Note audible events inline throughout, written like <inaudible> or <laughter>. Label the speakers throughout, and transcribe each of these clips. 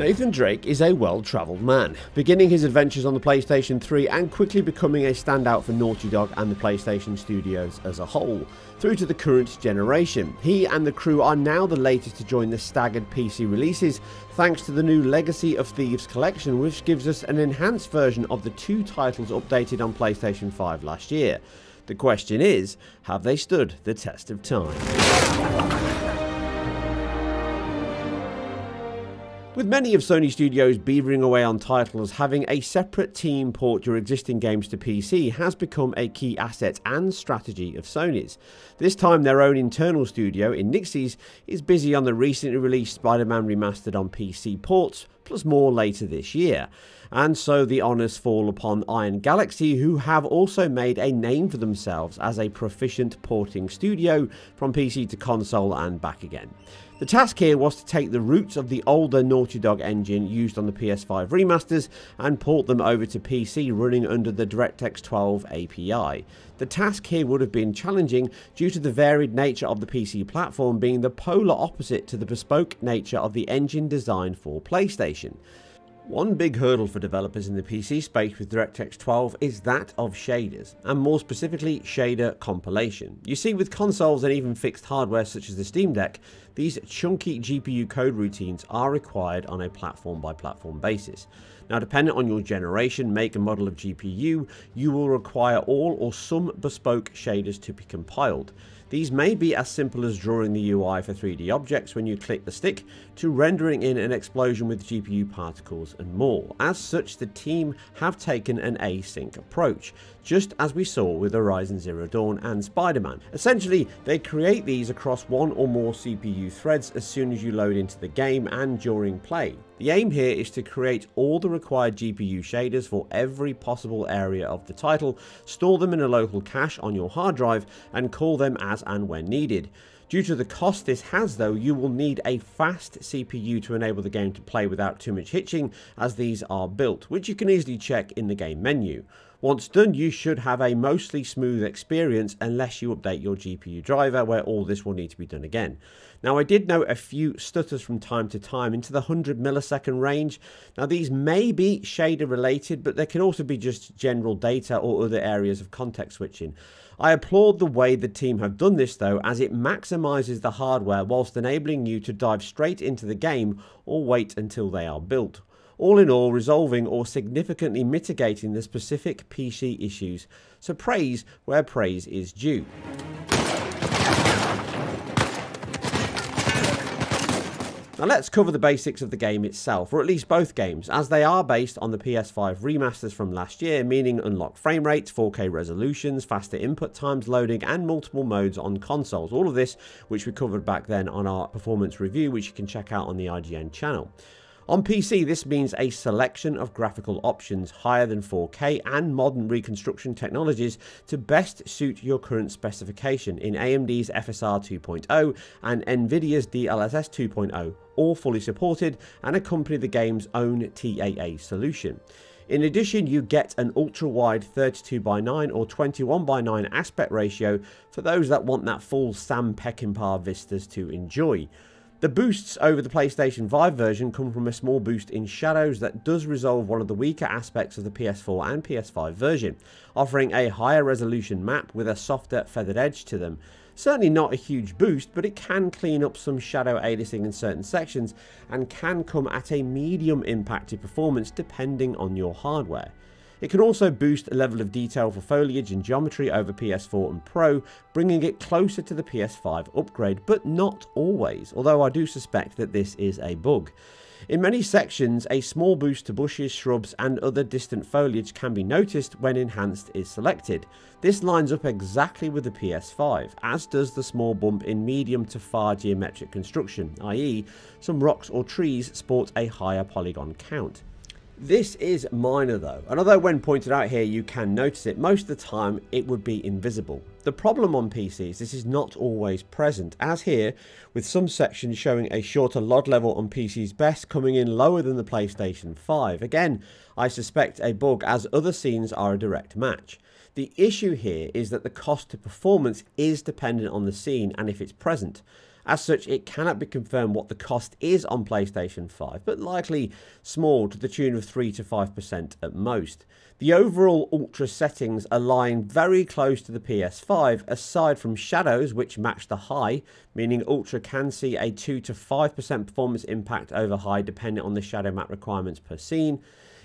Speaker 1: Nathan Drake is a well-travelled man, beginning his adventures on the PlayStation 3 and quickly becoming a standout for Naughty Dog and the PlayStation studios as a whole, through to the current generation. He and the crew are now the latest to join the staggered PC releases, thanks to the new Legacy of Thieves collection, which gives us an enhanced version of the two titles updated on PlayStation 5 last year. The question is, have they stood the test of time? With many of Sony Studios beavering away on titles, having a separate team port your existing games to PC has become a key asset and strategy of Sony's. This time their own internal studio in Nixxes is busy on the recently released Spider-Man remastered on PC ports, plus more later this year. And so the honours fall upon Iron Galaxy, who have also made a name for themselves as a proficient porting studio from PC to console and back again. The task here was to take the roots of the older Naughty Dog engine used on the PS5 remasters and port them over to PC running under the DirectX 12 API. The task here would have been challenging due to the varied nature of the PC platform being the polar opposite to the bespoke nature of the engine designed for PlayStation. One big hurdle for developers in the PC space with DirectX 12 is that of shaders, and more specifically shader compilation. You see with consoles and even fixed hardware such as the Steam Deck, these chunky GPU code routines are required on a platform by platform basis. Now dependent on your generation, make and model of GPU, you will require all or some bespoke shaders to be compiled. These may be as simple as drawing the UI for 3D objects when you click the stick, to rendering in an explosion with GPU particles and more. As such, the team have taken an async approach, just as we saw with Horizon Zero Dawn and Spider-Man. Essentially, they create these across one or more CPU threads as soon as you load into the game and during play. The aim here is to create all the required GPU shaders for every possible area of the title, store them in a local cache on your hard drive, and call them as and when needed. Due to the cost this has though, you will need a fast CPU to enable the game to play without too much hitching as these are built, which you can easily check in the game menu. Once done, you should have a mostly smooth experience unless you update your GPU driver where all this will need to be done again. Now I did note a few stutters from time to time into the 100 millisecond range. Now these may be shader related, but they can also be just general data or other areas of context switching. I applaud the way the team have done this though as it maximizes the hardware whilst enabling you to dive straight into the game or wait until they are built all in all resolving or significantly mitigating the specific PC issues, so praise where praise is due. Now let's cover the basics of the game itself, or at least both games, as they are based on the PS5 remasters from last year, meaning unlocked frame rates, 4K resolutions, faster input times loading, and multiple modes on consoles. All of this, which we covered back then on our performance review, which you can check out on the IGN channel. On PC, this means a selection of graphical options higher than 4K and modern reconstruction technologies to best suit your current specification in AMD's FSR 2.0 and NVIDIA's DLSS 2.0, all fully supported and accompany the game's own TAA solution. In addition, you get an ultra-wide 32x9 or 21x9 aspect ratio for those that want that full Sam Peckinpah vistas to enjoy. The boosts over the PlayStation 5 version come from a small boost in shadows that does resolve one of the weaker aspects of the PS4 and PS5 version, offering a higher resolution map with a softer feathered edge to them. Certainly not a huge boost, but it can clean up some shadow aliasing in certain sections and can come at a medium impact to performance depending on your hardware. It can also boost a level of detail for foliage and geometry over PS4 and Pro, bringing it closer to the PS5 upgrade, but not always, although I do suspect that this is a bug. In many sections, a small boost to bushes, shrubs and other distant foliage can be noticed when Enhanced is selected. This lines up exactly with the PS5, as does the small bump in medium to far geometric construction, i.e. some rocks or trees sport a higher polygon count. This is minor though, and although when pointed out here you can notice it, most of the time it would be invisible. The problem on PCs, this is not always present, as here, with some sections showing a shorter LOD level on PC's best coming in lower than the PlayStation 5. Again, I suspect a bug as other scenes are a direct match. The issue here is that the cost to performance is dependent on the scene and if it's present. As such, it cannot be confirmed what the cost is on PlayStation 5, but likely small to the tune of 3 to 5% at most. The overall Ultra settings align very close to the PS5, aside from shadows, which match the high, meaning Ultra can see a 2 to 5% performance impact over high depending on the shadow map requirements per scene.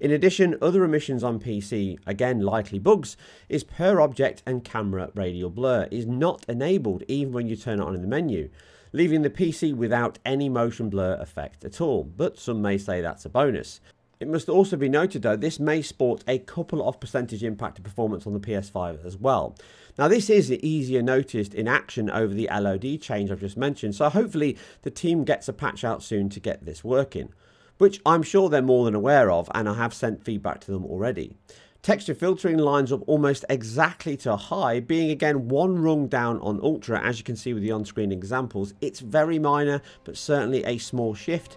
Speaker 1: In addition, other emissions on PC, again likely bugs, is per object and camera radial blur is not enabled even when you turn it on in the menu, leaving the PC without any motion blur effect at all, but some may say that's a bonus. It must also be noted though, this may sport a couple of percentage impact to performance on the PS5 as well. Now this is easier noticed in action over the LOD change I've just mentioned, so hopefully the team gets a patch out soon to get this working, which I'm sure they're more than aware of and I have sent feedback to them already. Texture filtering lines up almost exactly to high, being again one rung down on Ultra as you can see with the on-screen examples. It's very minor, but certainly a small shift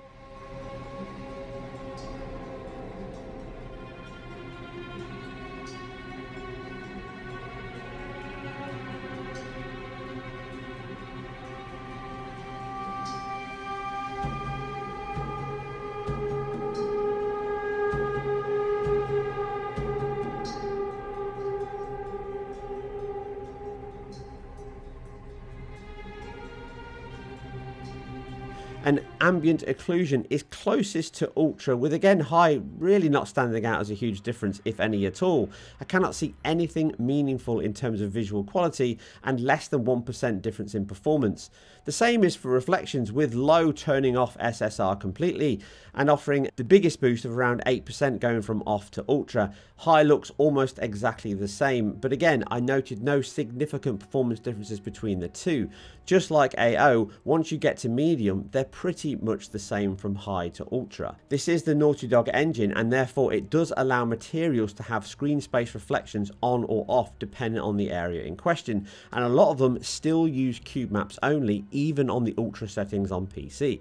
Speaker 1: ambient occlusion is closest to ultra with again high really not standing out as a huge difference if any at all. I cannot see anything meaningful in terms of visual quality and less than 1% difference in performance. The same is for reflections with low turning off SSR completely and offering the biggest boost of around 8% going from off to ultra. High looks almost exactly the same but again I noted no significant performance differences between the two. Just like AO, once you get to medium they're pretty much the same from high to ultra. This is the Naughty Dog engine and therefore it does allow materials to have screen space reflections on or off depending on the area in question and a lot of them still use cube maps only even on the ultra settings on PC.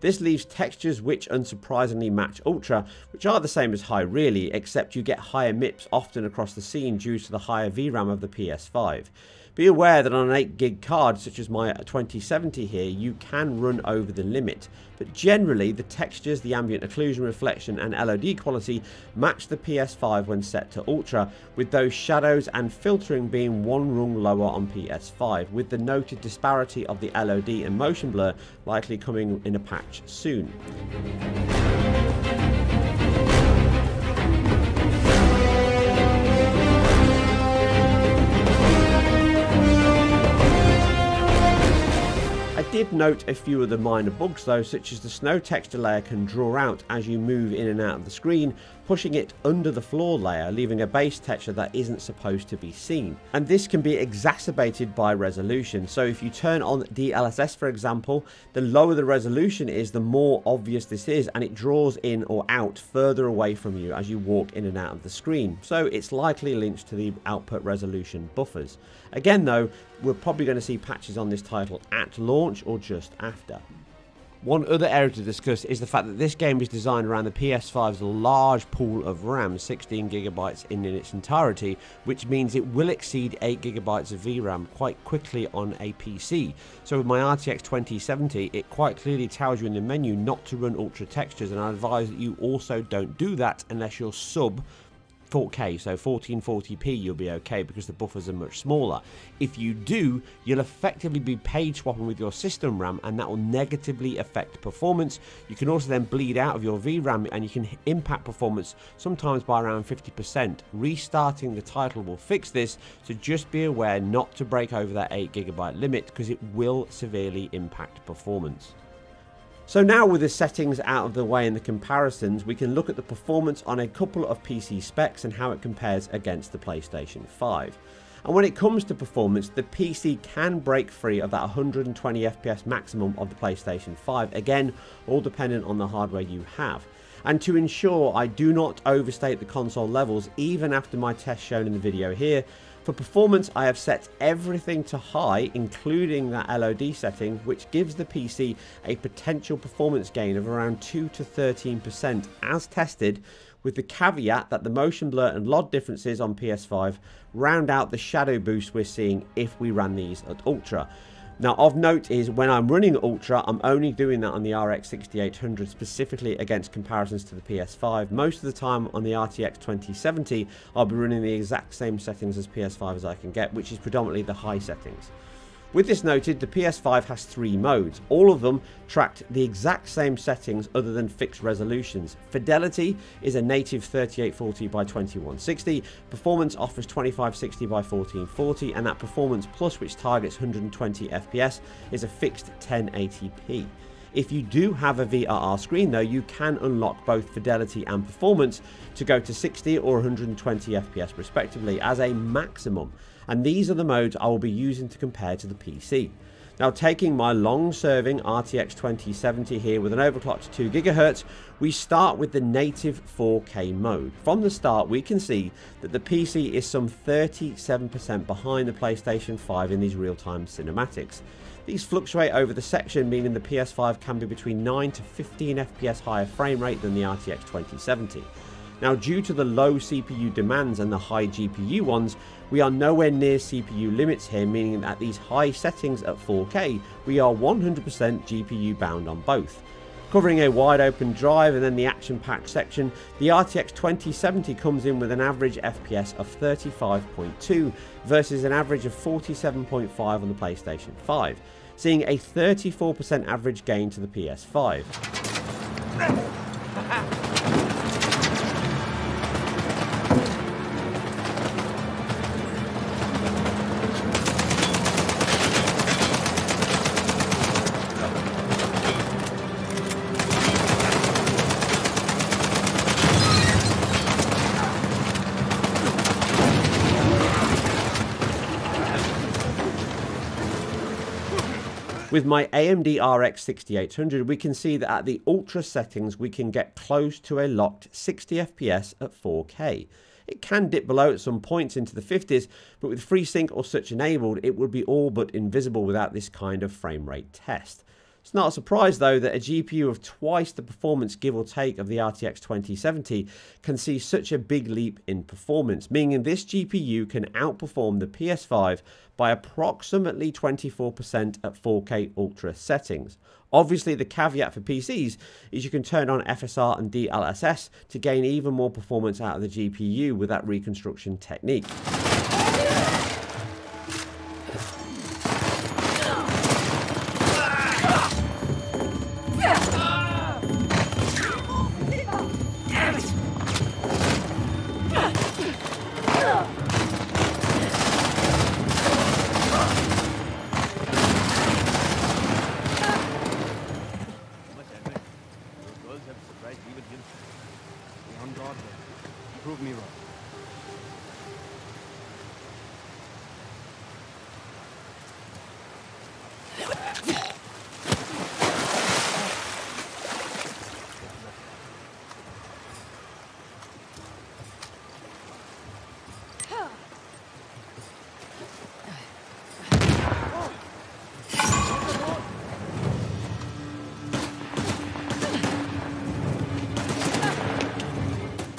Speaker 1: This leaves textures which unsurprisingly match Ultra, which are the same as high really, except you get higher MIPS often across the scene due to the higher VRAM of the PS5. Be aware that on an 8 gig card such as my 2070 here you can run over the limit but generally the textures, the ambient occlusion, reflection and LOD quality match the PS5 when set to ultra with those shadows and filtering being one rung lower on PS5 with the noted disparity of the LOD and motion blur likely coming in a patch soon. Did note a few of the minor bugs though, such as the snow texture layer can draw out as you move in and out of the screen, pushing it under the floor layer, leaving a base texture that isn't supposed to be seen. And this can be exacerbated by resolution. So if you turn on DLSS, for example, the lower the resolution is, the more obvious this is, and it draws in or out further away from you as you walk in and out of the screen. So it's likely linked to the output resolution buffers. Again though, we're probably going to see patches on this title at launch or just after. One other area to discuss is the fact that this game is designed around the PS5's large pool of RAM, 16GB in, in its entirety, which means it will exceed 8GB of VRAM quite quickly on a PC. So with my RTX 2070, it quite clearly tells you in the menu not to run ultra textures, and I advise that you also don't do that unless you're sub 4K, so 1440p, you'll be okay because the buffers are much smaller. If you do, you'll effectively be page swapping with your system RAM and that will negatively affect performance. You can also then bleed out of your VRAM and you can impact performance sometimes by around 50%. Restarting the title will fix this, so just be aware not to break over that 8GB limit because it will severely impact performance. So now with the settings out of the way and the comparisons, we can look at the performance on a couple of PC specs and how it compares against the PlayStation 5. And when it comes to performance, the PC can break free of that 120 FPS maximum of the PlayStation 5, again, all dependent on the hardware you have. And to ensure I do not overstate the console levels, even after my test shown in the video here, for performance, I have set everything to high, including that LOD setting, which gives the PC a potential performance gain of around 2 to 13% as tested, with the caveat that the motion blur and LOD differences on PS5 round out the shadow boost we're seeing if we ran these at Ultra. Now of note is when I'm running Ultra, I'm only doing that on the RX 6800 specifically against comparisons to the PS5. Most of the time on the RTX 2070, I'll be running the exact same settings as PS5 as I can get, which is predominantly the high settings. With this noted, the PS5 has three modes. All of them tracked the exact same settings other than fixed resolutions. Fidelity is a native 3840 by 2160, Performance offers 2560 by 1440, and that Performance Plus, which targets 120 FPS, is a fixed 1080p. If you do have a VRR screen though, you can unlock both fidelity and performance to go to 60 or 120 FPS respectively as a maximum and these are the modes I will be using to compare to the PC. Now taking my long serving RTX 2070 here with an overclock to 2GHz, we start with the native 4K mode. From the start we can see that the PC is some 37% behind the PlayStation 5 in these real-time cinematics. These fluctuate over the section meaning the PS5 can be between 9 to 15 FPS higher frame rate than the RTX 2070. Now due to the low CPU demands and the high GPU ones, we are nowhere near CPU limits here, meaning that at these high settings at 4K, we are 100% GPU bound on both. Covering a wide open drive and then the action packed section, the RTX 2070 comes in with an average FPS of 35.2 versus an average of 47.5 on the PlayStation 5, seeing a 34% average gain to the PS5. <laughs> With my AMD RX 6800 we can see that at the ultra settings we can get close to a locked 60 FPS at 4K. It can dip below at some points into the 50s, but with FreeSync or such enabled, it would be all but invisible without this kind of frame rate test. It's not a surprise though that a GPU of twice the performance give or take of the RTX 2070 can see such a big leap in performance, meaning this GPU can outperform the PS5 by approximately 24% at 4K Ultra settings. Obviously the caveat for PCs is you can turn on FSR and DLSS to gain even more performance out of the GPU with that reconstruction technique.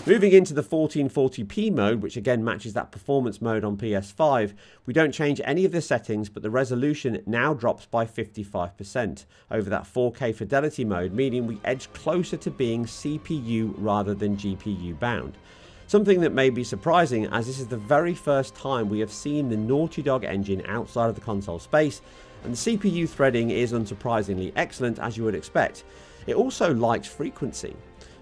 Speaker 1: Moving into the 1440p mode, which again matches that performance mode on PS5, we don't change any of the settings, but the resolution now drops by 55% over that 4K fidelity mode, meaning we edge closer to being CPU rather than GPU bound. Something that may be surprising as this is the very first time we have seen the Naughty Dog engine outside of the console space, and the CPU threading is unsurprisingly excellent as you would expect. It also likes frequency.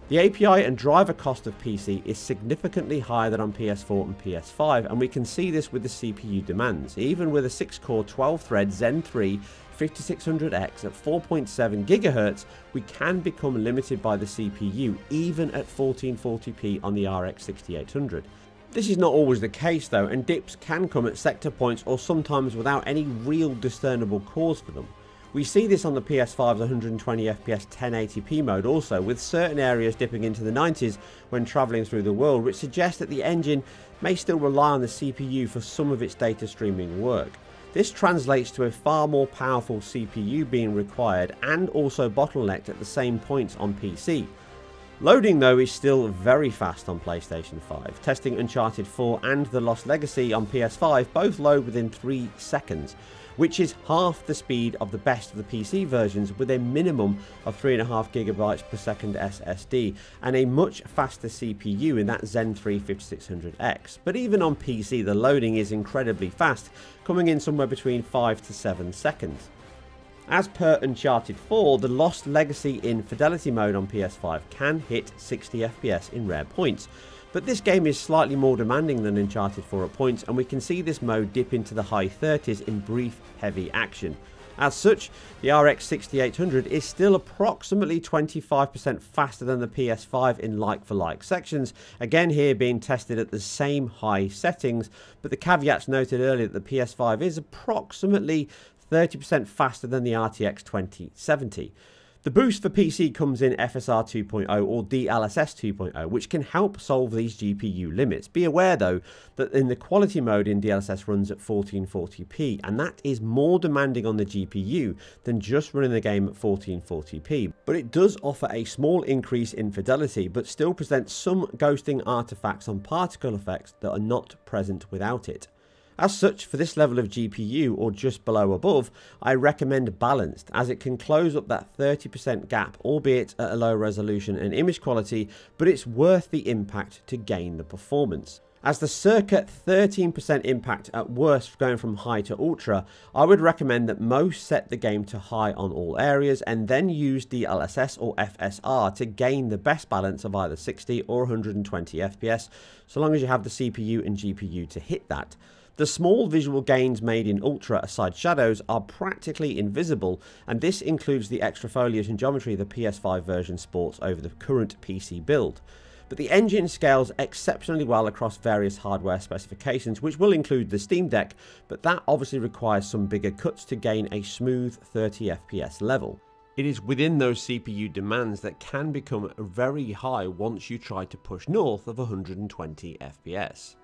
Speaker 1: The API and driver cost of PC is significantly higher than on PS4 and PS5 and we can see this with the CPU demands. Even with a 6-core 12-thread Zen 3 5600X at 4.7 GHz, we can become limited by the CPU even at 1440p on the RX 6800. This is not always the case though and dips can come at sector points or sometimes without any real discernible cause for them. We see this on the PS5's 120 FPS 1080p mode also, with certain areas dipping into the 90s when travelling through the world, which suggests that the engine may still rely on the CPU for some of its data streaming work. This translates to a far more powerful CPU being required and also bottlenecked at the same points on PC. Loading though is still very fast on PlayStation 5. Testing Uncharted 4 and The Lost Legacy on PS5 both load within 3 seconds, which is half the speed of the best of the PC versions with a minimum of 3.5GB per second SSD and a much faster CPU in that Zen 3 5600X. But even on PC the loading is incredibly fast, coming in somewhere between 5 to 7 seconds. As per Uncharted 4, the Lost Legacy in Fidelity mode on PS5 can hit 60 FPS in rare points, but this game is slightly more demanding than Uncharted 4 at points and we can see this mode dip into the high 30s in brief heavy action. As such, the RX 6800 is still approximately 25% faster than the PS5 in like-for-like -like sections, again here being tested at the same high settings, but the caveats noted earlier that the PS5 is approximately 30% faster than the RTX 2070. The boost for PC comes in FSR 2.0 or DLSS 2.0, which can help solve these GPU limits. Be aware though that in the quality mode in DLSS runs at 1440p, and that is more demanding on the GPU than just running the game at 1440p. But it does offer a small increase in fidelity, but still presents some ghosting artifacts on particle effects that are not present without it. As such, for this level of GPU or just below above, I recommend balanced as it can close up that 30% gap, albeit at a low resolution and image quality, but it's worth the impact to gain the performance. As the circa 13% impact at worst going from high to ultra, I would recommend that most set the game to high on all areas and then use DLSS or FSR to gain the best balance of either 60 or 120 FPS, so long as you have the CPU and GPU to hit that. The small visual gains made in Ultra aside shadows are practically invisible and this includes the extra foliage and geometry the PS5 version sports over the current PC build. But the engine scales exceptionally well across various hardware specifications which will include the Steam Deck but that obviously requires some bigger cuts to gain a smooth 30 FPS level. It is within those CPU demands that can become very high once you try to push north of 120 FPS.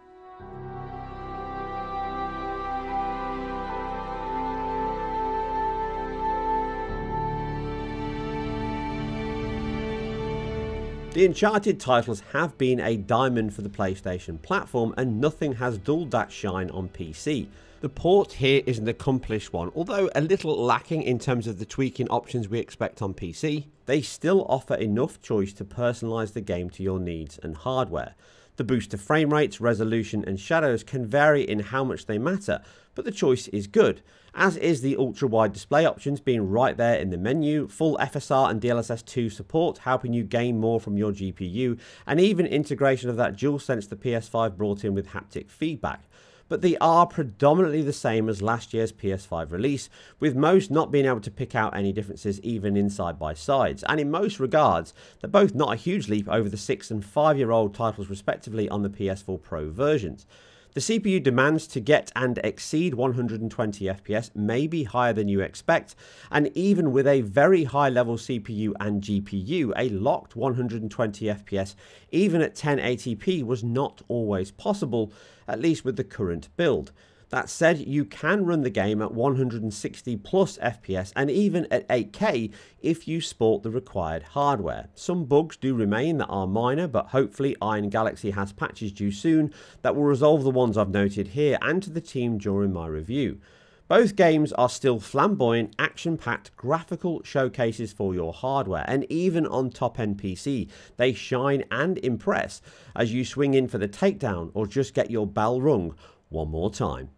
Speaker 1: The Uncharted titles have been a diamond for the PlayStation platform and nothing has dulled that shine on PC. The port here is an accomplished one, although a little lacking in terms of the tweaking options we expect on PC, they still offer enough choice to personalise the game to your needs and hardware. The boost to frame rates, resolution and shadows can vary in how much they matter, but the choice is good, as is the ultra-wide display options being right there in the menu, full FSR and DLSS 2 support helping you gain more from your GPU, and even integration of that DualSense the PS5 brought in with haptic feedback but they are predominantly the same as last year's PS5 release, with most not being able to pick out any differences even in side by sides, and in most regards, they're both not a huge leap over the 6 and 5 year old titles respectively on the PS4 Pro versions. The CPU demands to get and exceed 120 FPS may be higher than you expect, and even with a very high level CPU and GPU, a locked 120 FPS, even at 1080p, was not always possible, at least with the current build. That said, you can run the game at 160 plus FPS and even at 8K if you sport the required hardware. Some bugs do remain that are minor, but hopefully Iron Galaxy has patches due soon that will resolve the ones I've noted here and to the team during my review. Both games are still flamboyant, action-packed graphical showcases for your hardware, and even on top-end PC, they shine and impress as you swing in for the takedown or just get your bell rung one more time.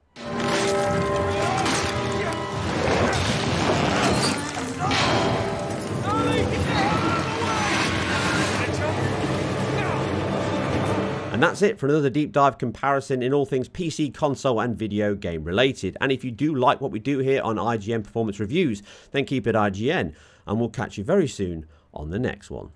Speaker 1: And that's it for another deep dive comparison in all things PC, console, and video game related. And if you do like what we do here on IGN Performance Reviews, then keep it IGN, and we'll catch you very soon on the next one.